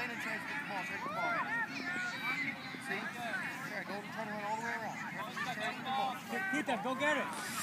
Lane and Chase, get the ball, take the ball. See? Yeah, go try to run all the way around. Chase. Keep that, go get it.